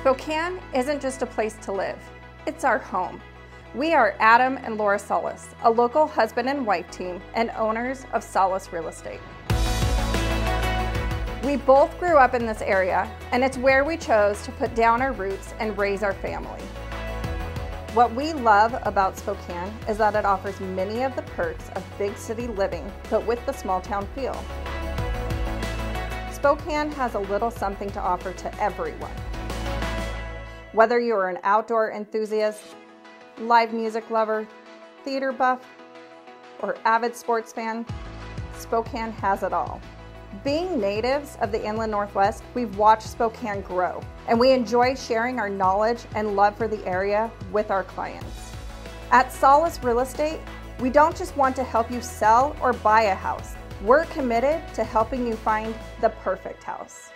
Spokane isn't just a place to live, it's our home. We are Adam and Laura Salas, a local husband and wife team and owners of Salas Real Estate. We both grew up in this area, and it's where we chose to put down our roots and raise our family. What we love about Spokane is that it offers many of the perks of big city living, but with the small town feel. Spokane has a little something to offer to everyone. Whether you're an outdoor enthusiast, live music lover, theater buff, or avid sports fan, Spokane has it all. Being natives of the Inland Northwest, we've watched Spokane grow, and we enjoy sharing our knowledge and love for the area with our clients. At Salas Real Estate, we don't just want to help you sell or buy a house. We're committed to helping you find the perfect house.